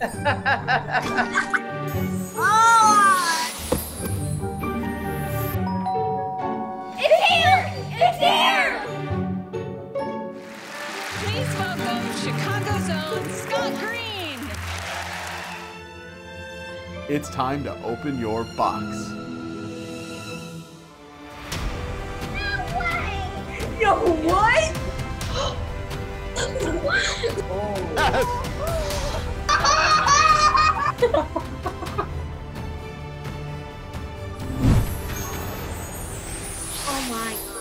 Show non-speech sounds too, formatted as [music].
oh! It's here! It's here! Please welcome Chicago's own Scott Green. It's time to open your box. No way! Yo, what? [laughs] oh my god.